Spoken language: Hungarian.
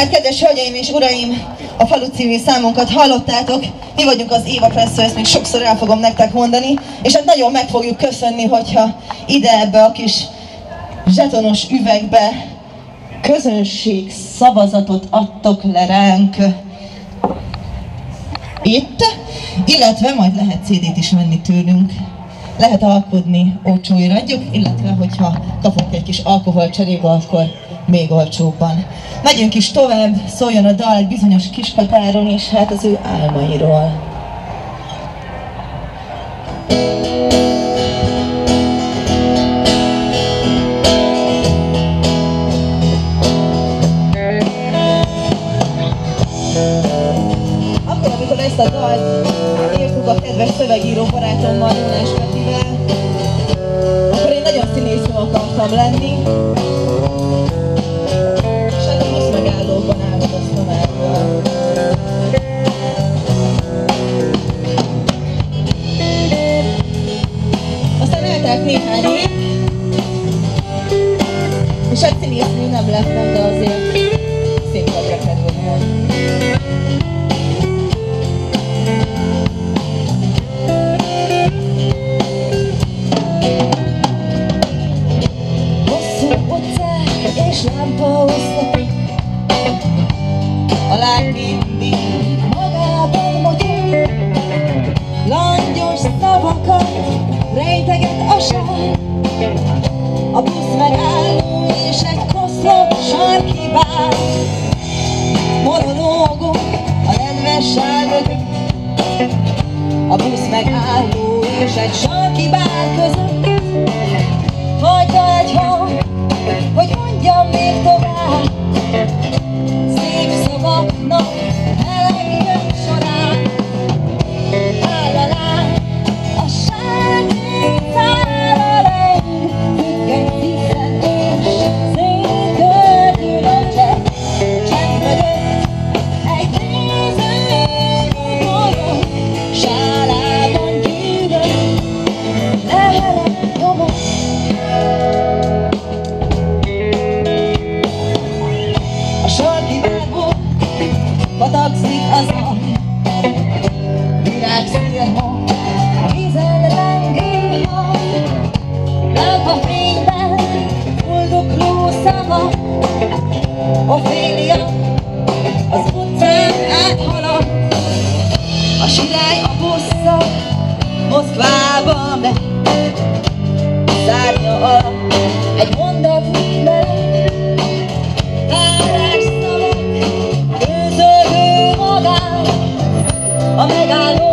Hölgyeim és uraim, a falu című számunkat hallottátok, mi vagyunk az Éva Presszó, ezt még sokszor el fogom nektek mondani, és hát nagyon meg fogjuk köszönni, hogyha ide ebbe a kis zsetonos üvegbe közönség szavazatot adtok le ránk. Itt, illetve majd lehet CD-t is venni tőlünk. Lehet alkodni olcsóira adjuk, illetve hogyha kapunk egy kis alkohol cserébe, akkor még olcsóbban. Megyünk is tovább, szóljon a dal egy bizonyos kiskatáron, és hát az ő álmairól. Akkor, amikor ezt a dalt írtuk a kedves szövegíró barátommal, Jónás Petivel, akkor én nagyon színésznő akartam lenni, Eltelt néhány és hát színésznő nem lettem, de azért szép nagyra utcák és lámpaoszlopok A lány mindig magában motyog. Langyos szavakat rejteget a busz megálló és egy koszlott sarki bár Morológunk a nedves A busz megálló és egy sarki Ophélia, az utcán áthalad, a sirály a busszal Moszkvába megy, szárnya alatt egy mondat vitt bele, állás szavak, őzölő magán, a megálló